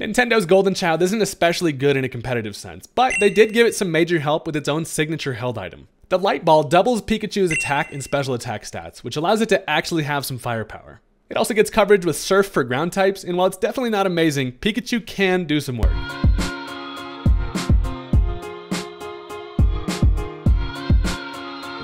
Nintendo's Golden Child isn't especially good in a competitive sense, but they did give it some major help with its own signature held item. The Light Ball doubles Pikachu's attack and special attack stats, which allows it to actually have some firepower. It also gets coverage with Surf for ground types, and while it's definitely not amazing, Pikachu can do some work.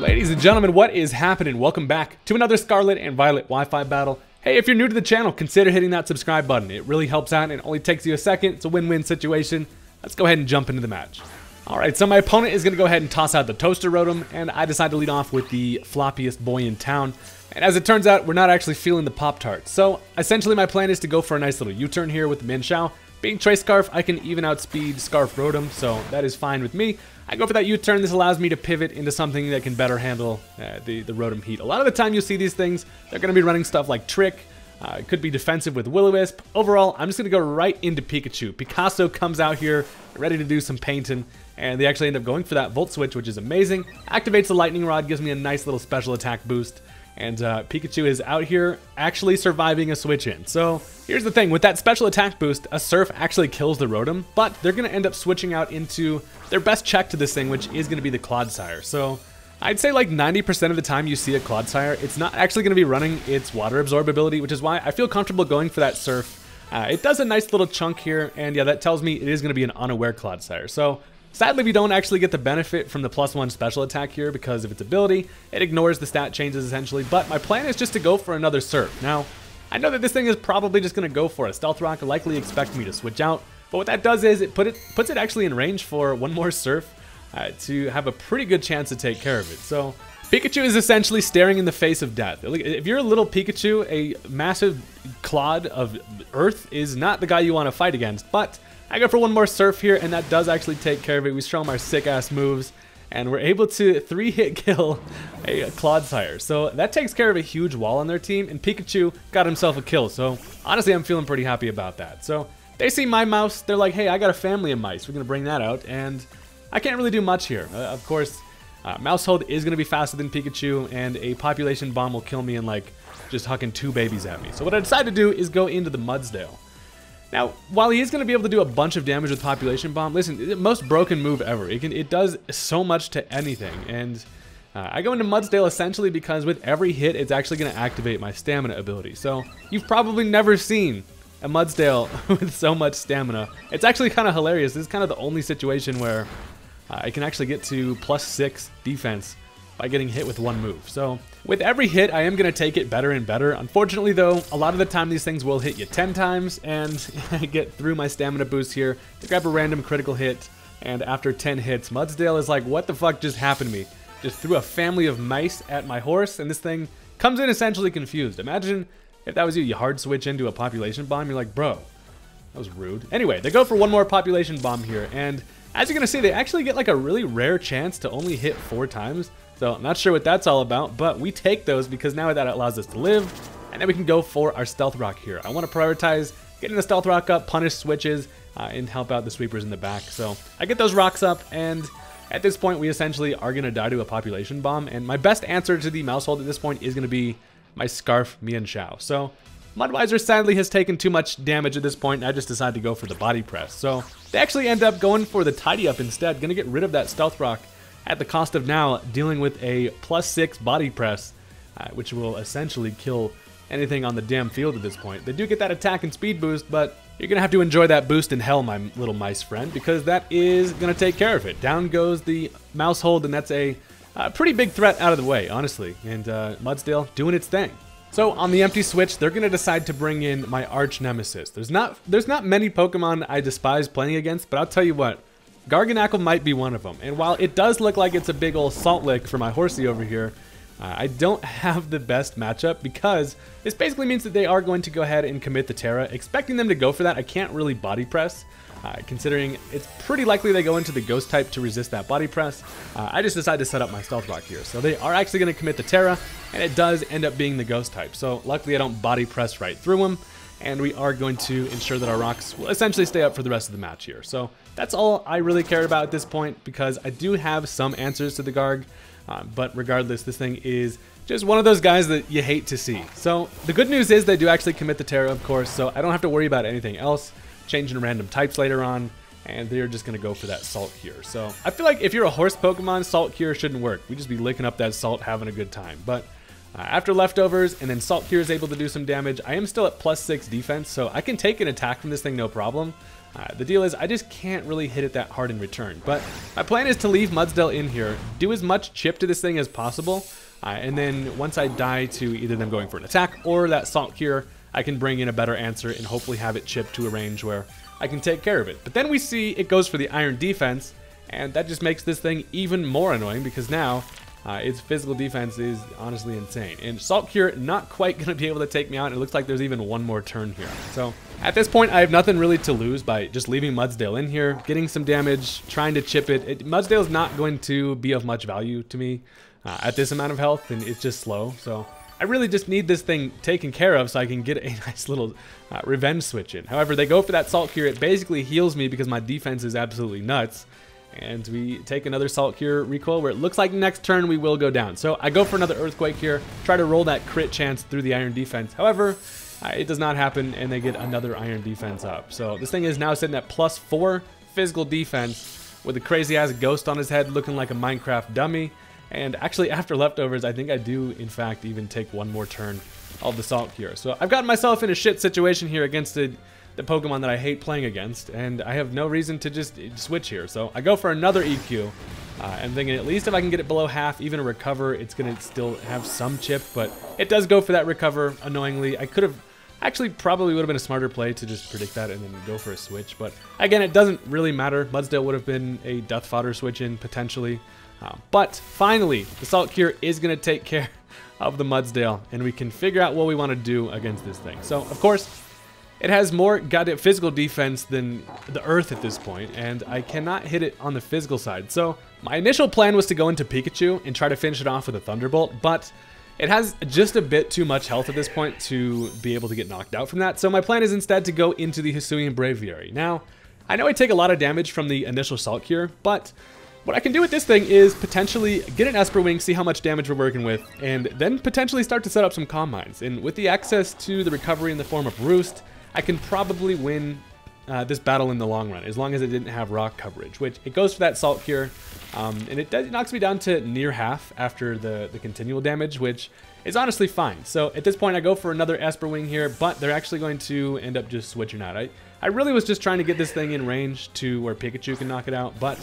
Ladies and gentlemen, what is happening? Welcome back to another Scarlet and Violet Wi-Fi battle. Hey, if you're new to the channel, consider hitting that subscribe button. It really helps out and it only takes you a second. It's a win-win situation. Let's go ahead and jump into the match. All right, so my opponent is going to go ahead and toss out the Toaster Rotom, and I decide to lead off with the floppiest boy in town. And as it turns out, we're not actually feeling the Pop-Tart. So essentially my plan is to go for a nice little U-turn here with the Mienshao. Being Trace Scarf, I can even outspeed Scarf Rotom, so that is fine with me. I go for that U-turn. This allows me to pivot into something that can better handle uh, the, the Rotom heat. A lot of the time you see these things, they're going to be running stuff like Trick, uh, it could be defensive with Will-O-Wisp. Overall, I'm just going to go right into Pikachu. Picasso comes out here, ready to do some painting, and they actually end up going for that Volt Switch, which is amazing. Activates the Lightning Rod, gives me a nice little special attack boost, and uh, Pikachu is out here actually surviving a switch in. So here's the thing, with that special attack boost, a Surf actually kills the Rotom, but they're going to end up switching out into their best check to this thing, which is going to be the Clodsire. So I'd say like 90% of the time you see a Clodsire, it's not actually going to be running its water absorb ability, which is why I feel comfortable going for that Surf. Uh, it does a nice little chunk here, and yeah, that tells me it is going to be an unaware Clodsire. So sadly, we don't actually get the benefit from the plus one special attack here because of its ability. It ignores the stat changes essentially, but my plan is just to go for another Surf. Now, I know that this thing is probably just going to go for a Stealth Rock, likely expect me to switch out, but what that does is it, put it puts it actually in range for one more Surf, uh, to have a pretty good chance to take care of it. So Pikachu is essentially staring in the face of death. If you're a little Pikachu, a massive clod of earth is not the guy you want to fight against. But I go for one more Surf here, and that does actually take care of it. We show him our sick-ass moves, and we're able to three-hit kill a Clodsire. So that takes care of a huge wall on their team, and Pikachu got himself a kill. So honestly, I'm feeling pretty happy about that. So they see my mouse, they're like, hey, I got a family of mice. We're going to bring that out, and I can't really do much here. Uh, of course, uh, Maushold is going to be faster than Pikachu, and a population bomb will kill me in like just hucking two babies at me. So what I decided to do is go into the Mudsdale. Now, while he is going to be able to do a bunch of damage with Population Bomb, listen, the most broken move ever. It can it does so much to anything, and uh, I go into Mudsdale essentially because with every hit, it's actually going to activate my stamina ability. So you've probably never seen a Mudsdale with so much stamina. It's actually kind of hilarious. This is kind of the only situation where uh, I can actually get to plus six defense by getting hit with one move. So with every hit, I am going to take it better and better. Unfortunately, though, a lot of the time these things will hit you 10 times, and I get through my stamina boost here to grab a random critical hit, and after 10 hits, Mudsdale is like, what the fuck just happened to me? Just threw a family of mice at my horse, and this thing comes in essentially confused. Imagine if that was you, you hard switch into a population bomb, you're like, bro, that was rude. Anyway, they go for one more population bomb here, and as you're going to see, they actually get like a really rare chance to only hit four times. So I'm not sure what that's all about, but we take those because now that allows us to live. And then we can go for our Stealth Rock here. I want to prioritize getting the Stealth Rock up, punish switches, uh, and help out the sweepers in the back. So I get those rocks up, and at this point, we essentially are going to die to a population bomb. And my best answer to the Maushold at this point is going to be my Scarf Mienshao. So Mudweiser sadly has taken too much damage at this point, and I just decided to go for the body press. So they actually end up going for the tidy up instead, gonna get rid of that stealth rock at the cost of now dealing with a plus six body press, uh, which will essentially kill anything on the damn field at this point. They do get that attack and speed boost, but you're gonna have to enjoy that boost in hell, my little mice friend, because that is gonna take care of it. Down goes the Maushold, and that's a uh, pretty big threat out of the way, honestly. And uh, Mudsdale doing its thing. So on the empty switch, they're gonna decide to bring in my arch nemesis. There's not there's not many Pokemon I despise playing against, but I'll tell you what, Garganacl might be one of them. And while it does look like it's a big old salt lick for my horsey over here, uh, I don't have the best matchup because this basically means that they are going to go ahead and commit the Tera. Expecting them to go for that, I can't really body press. Uh, considering it's pretty likely they go into the Ghost type to resist that body press, uh, I just decided to set up my Stealth Rock here. So they are actually going to commit the Tera, and it does end up being the Ghost type. So luckily I don't body press right through them, and we are going to ensure that our rocks will essentially stay up for the rest of the match here. So that's all I really care about at this point, because I do have some answers to the Garg, uh, but regardless, this thing is just one of those guys that you hate to see. So the good news is they do actually commit the Tera, of course, so I don't have to worry about anything else. Changing random types later on, and they're just to go for that Salt Cure. So I feel like if you're a horse Pokemon, Salt Cure shouldn't work. We just be licking up that salt, having a good time. But uh, after leftovers, and then Salt Cure is able to do some damage, I am still at plus 6 defense, so I can take an attack from this thing no problem. Uh, the deal is, I just can't really hit it that hard in return. But my plan is to leave Mudsdale in here, do as much chip to this thing as possible, uh, and then once I die to either them going for an attack or that Salt Cure, I can bring in a better answer and hopefully have it chip to a range where I can take care of it. But then we see it goes for the Iron Defense, and that just makes this thing even more annoying because now uh, its physical defense is honestly insane. And Salt Cure not quite going to be able to take me out. It looks like there's even one more turn here. So at this point, I have nothing really to lose by just leaving Mudsdale in here, getting some damage, trying to chip it. it Mudsdale's not going to be of much value to me uh, at this amount of health, and it's just slow. So I really just need this thing taken care of so I can get a nice little uh, revenge switch in. However, they go for that Salt Cure. It basically heals me because my defense is absolutely nuts. And we take another Salt Cure recoil where it looks like next turn we will go down. So I go for another Earthquake here, try to roll that crit chance through the Iron Defense. However, uh, it does not happen and they get another Iron Defense up. So this thing is now sitting at plus 4 physical defense with a crazy ass ghost on his head looking like a Minecraft dummy. And actually after leftovers, I think I do in fact even take one more turn of the Salt Cure. So I've gotten myself in a shit situation here against the the Pokemon that I hate playing against, and I have no reason to just switch here. So I go for another EQ. Uh, I'm thinking at least if I can get it below half, even a recover, it's going to still have some chip, but it does go for that recover, annoyingly. I could have, actually probably would have been a smarter play to just predict that and then go for a switch, but again, it doesn't really matter. Mudsdale would have been a Death Fodder switch in, potentially. Uh, but finally, the Salt Cure is going to take care of the Mudsdale, and we can figure out what we want to do against this thing. So, of course, it has more goddamn physical defense than the Earth at this point, and I cannot hit it on the physical side. So my initial plan was to go into Pikachu and try to finish it off with a Thunderbolt, but it has just a bit too much health at this point to be able to get knocked out from that. So my plan is instead to go into the Hisuian Braviary. Now, I know I take a lot of damage from the initial Salt Cure, but what I can do with this thing is potentially get an Esper Wing, see how much damage we're working with, and then potentially start to set up some Calm Minds. And with the access to the recovery in the form of Roost, I can probably win uh, this battle in the long run, as long as it didn't have rock coverage, which it goes for that Salt Cure, um, and it, does, it knocks me down to near half after the, the continual damage, which is honestly fine. So at this point, I go for another Esper Wing here, but they're actually going to end up just switching out. I, I really was just trying to get this thing in range to where Pikachu can knock it out, but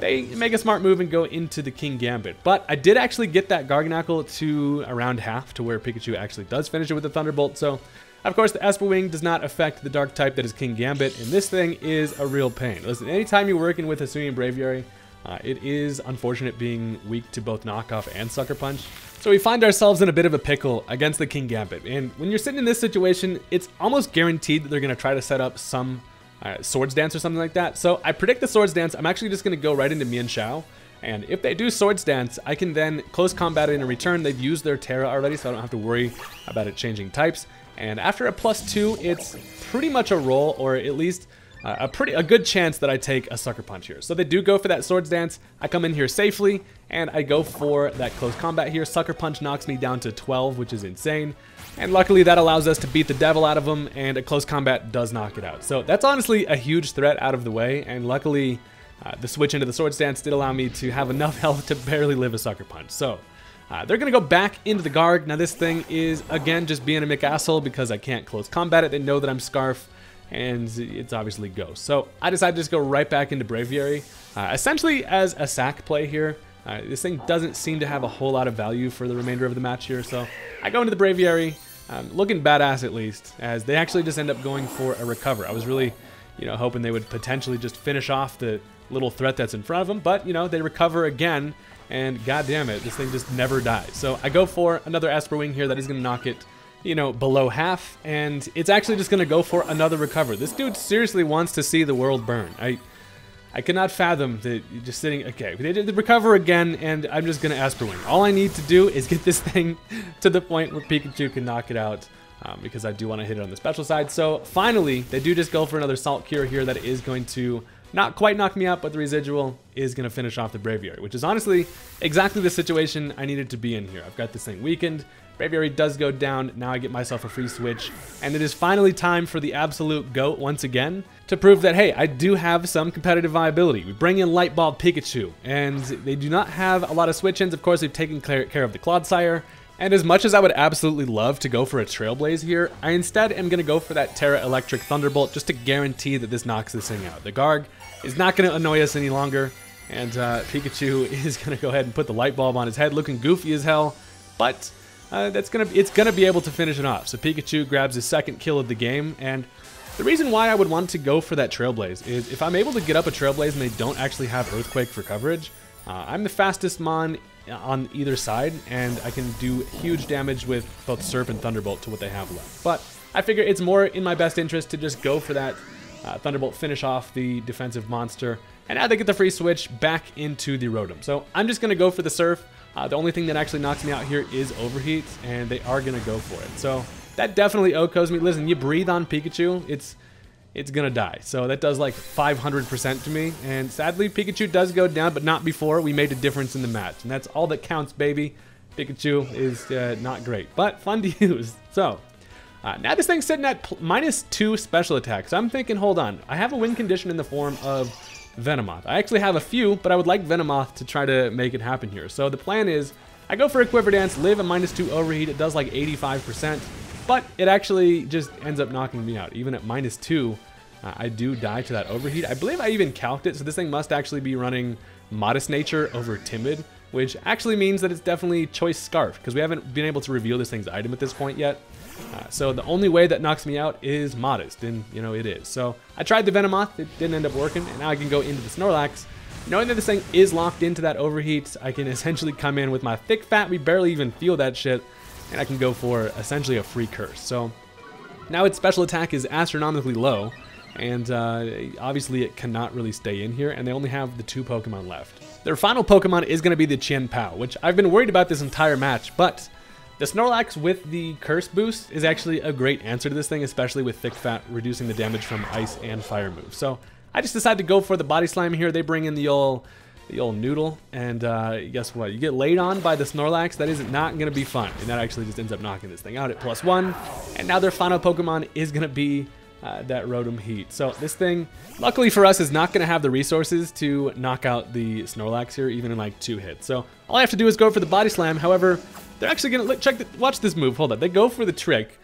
they make a smart move and go into the Kingambit. But I did actually get that Garganacl to around half to where Pikachu actually does finish it with the Thunderbolt, so of course, the Esper Wing does not affect the dark type that is Kingambit, and this thing is a real pain. Listen, anytime you're working with Hisuian Braviary, uh, it is unfortunate being weak to both knockoff and sucker punch. So we find ourselves in a bit of a pickle against the Kingambit. And when you're sitting in this situation, it's almost guaranteed that they're going to try to set up some uh, Swords Dance or something like that. So I predict the Swords Dance. I'm actually just going to go right into Mienshao. And if they do Swords Dance, I can then close combat it in return. They've used their Tera already, so I don't have to worry about it changing types. And after a plus two, it's pretty much a roll, or at least a pretty a good chance that I take a Sucker Punch here. So they do go for that Swords Dance. I come in here safely, and I go for that close combat here. Sucker Punch knocks me down to 12, which is insane. And luckily that allows us to beat the devil out of him, and a close combat does knock it out. So that's honestly a huge threat out of the way, and luckily uh, the switch into the Swords Dance did allow me to have enough health to barely live a Sucker Punch. So uh, they're going to go back into the Garg. Now, this thing is, again, just being a McAsshole because I can't close combat it. They know that I'm Scarf, and it's obviously Ghost. So I decided to just go right back into Braviary, uh, essentially as a sack play here. Uh, this thing doesn't seem to have a whole lot of value for the remainder of the match here, so I go into the Braviary, um, looking badass at least, as they actually just end up going for a recover. I was really, you know, hoping they would potentially just finish off the little threat that's in front of them, but, you know, they recover again, and god damn it, this thing just never dies. So I go for another Esper Wing here that is going to knock it, you know, below half, and it's actually just to go for another recover. This dude seriously wants to see the world burn. I I cannot fathom that just sitting, okay, they did the recover again, and I'm just going to Esper Wing. All I need to do is get this thing to the point where Pikachu can knock it out. Um, because I do want to hit it on the special side. So finally, they do just go for another Salt Cure here that is going to not quite knock me out, but the residual is going to finish off the Braviary, which is honestly exactly the situation I needed to be in here. I've got this thing weakened, Braviary does go down. Now I get myself a free switch. And it is finally time for the absolute GOAT once again to prove that, hey, I do have some competitive viability. We bring in Light Bulb Pikachu, and they do not have a lot of switch-ins. Of course, they've taken care of the Clodsire. And as much as I would absolutely love to go for a Trailblaze here, I instead am going to go for that Tera Electric Thunderbolt just to guarantee that this knocks this thing out. The Garg is not going to annoy us any longer, and uh, Pikachu is going to go ahead and put the light bulb on his head, looking goofy as hell, but uh, that's gonna it's gonna be able to finish it off. So Pikachu grabs his second kill of the game, and the reason why I would want to go for that Trailblaze is if I'm able to get up a Trailblaze and they don't actually have Earthquake for coverage, uh, I'm the fastest Mon on either side, and I can do huge damage with both Surf and Thunderbolt to what they have left. But I figure it's more in my best interest to just go for that uh, Thunderbolt, finish off the defensive monster, and now they get the free switch back into the Rotom. So I'm just going to go for the Surf. Uh, the only thing that actually knocks me out here is Overheat, and they are going to go for it. So that definitely OHKOs me. Listen, you breathe on Pikachu, it's it's gonna die. So that does like 500% to me. And sadly, Pikachu does go down, but not before we made a difference in the match. And that's all that counts, baby. Pikachu is uh, not great, but fun to use. So uh, now this thing's sitting at minus two special attacks. So I'm thinking, hold on, I have a win condition in the form of Venomoth. I actually have a few, but I would like Venomoth to try to make it happen here. So the plan is, I go for a Quiver Dance, live a minus two overheat. It does like 85%. But it actually just ends up knocking me out. Even at minus two, uh, I do die to that overheat. I believe I even calced it, so this thing must actually be running Modest Nature over Timid, which actually means that it's definitely Choice Scarf, because we haven't been able to reveal this thing's item at this point yet. Uh, so the only way that knocks me out is Modest, and you know it is. So I tried the Venomoth, it didn't end up working, and now I can go into the Snorlax. Knowing that this thing is locked into that overheat, I can essentially come in with my thick fat, we barely even feel that shit, and I can go for essentially a free curse. So now its special attack is astronomically low, and uh, obviously it cannot really stay in here, and they only have the two Pokemon left. Their final Pokemon is going to be the Chien-Pao, which I've been worried about this entire match, but the Snorlax with the Curse boost is actually a great answer to this thing, especially with Thick Fat reducing the damage from Ice and Fire moves. So I just decided to go for the Body Slam here. They bring in the old the old noodle, and uh, guess what? You get laid on by the Snorlax, that is not going to be fun, and that actually just ends up knocking this thing out at plus one, and now their final Pokemon is going to be uh, that Rotom Heat. So this thing, luckily for us, is not going to have the resources to knock out the Snorlax here, even in like two hits. So all I have to do is go for the Body Slam. However, they're actually going to, check, the, watch this move, hold on. They go for the trick.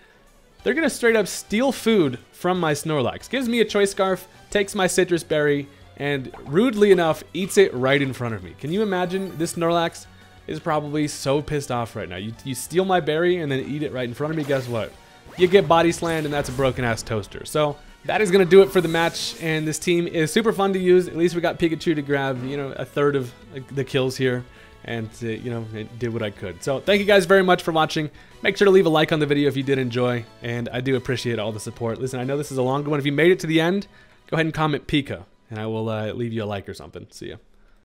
They're going to straight up steal food from my Snorlax. Gives me a Choice Scarf, takes my Sitrus Berry, and rudely enough, eats it right in front of me. Can you imagine this Snorlax is probably so pissed off right now. You, you steal my berry and then eat it right in front of me, guess what? You get body slammed and that's a broken ass toaster. So that is going to do it for the match, and this team is super fun to use. At least we got Pikachu to grab, you know, a third of the kills here, and, uh, you know, did what I could. So thank you guys very much for watching. Make sure to leave a like on the video if you did enjoy, and I do appreciate all the support. Listen, I know this is a long one. If you made it to the end, go ahead and comment Pika and I will uh, leave you a like or something. See ya.